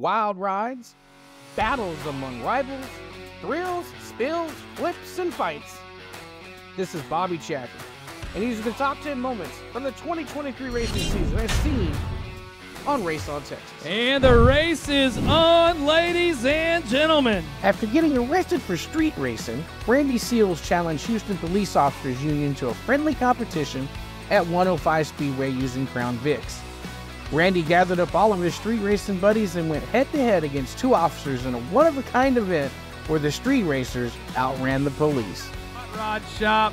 wild rides, battles among rivals, thrills, spills, flips, and fights. This is Bobby Chacker, and these are the top 10 moments from the 2023 racing season as seen on Race on Texas. And the race is on, ladies and gentlemen. After getting arrested for street racing, Randy Seals challenged Houston Police Officers Union to a friendly competition at 105 Speedway using Crown Vics. Randy gathered up all of his street racing buddies and went head to head against two officers in a one of a kind event where the street racers outran the police. Hot Rod Shop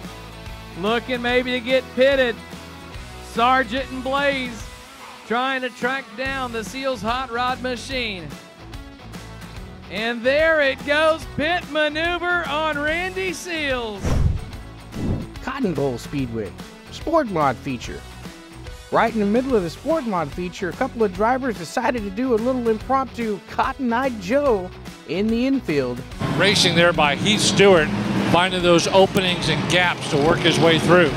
looking maybe to get pitted. Sergeant and Blaze trying to track down the Seals Hot Rod machine. And there it goes, pit maneuver on Randy Seals. Cotton Bowl Speedway, Sport Mod feature. Right in the middle of the Sport Mod feature, a couple of drivers decided to do a little impromptu Cotton Eye Joe in the infield. Racing there by Heath Stewart, finding those openings and gaps to work his way through.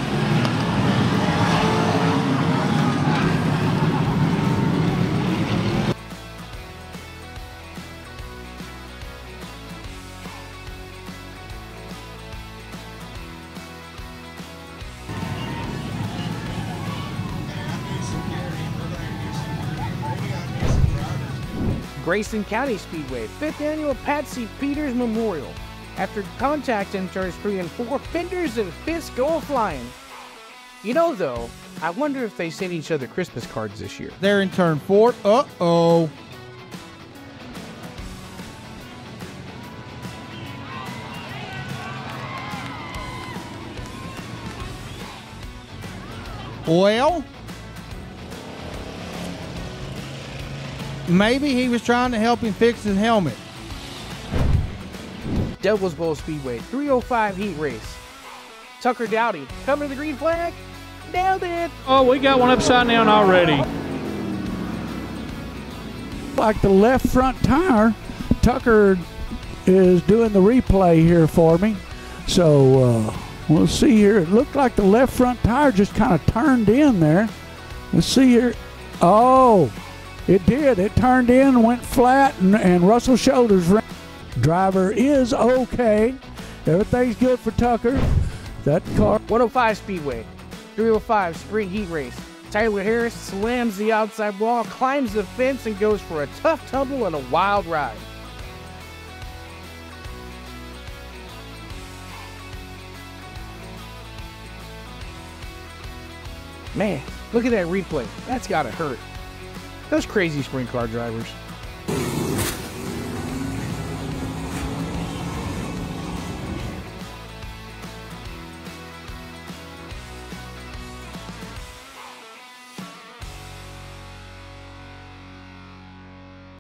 Grayson County Speedway, 5th Annual Patsy Peters Memorial. After contact in turns 3 and 4, fenders and fists go flying. You know, though, I wonder if they sent each other Christmas cards this year. They're in turn four. Uh oh. Well, maybe he was trying to help him fix his helmet. Devil's Bowl Speedway, 305 heat race. Tucker Dowdy, coming to the green flag. Nailed it. Oh, we got one upside down already. like the left front tire. Tucker is doing the replay here for me. So uh, we'll see here. It looked like the left front tire just kind of turned in there. Let's see here. Oh, it did. It turned in went flat, and, and Russell Shoulders ran. Driver is okay. Everything's good for Tucker. That car 105 Speedway, 305 Sprint Heat Race. Tyler Harris slams the outside wall, climbs the fence, and goes for a tough tumble and a wild ride. Man, look at that replay. That's gotta hurt. Those crazy sprint car drivers.